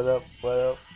What up? What up?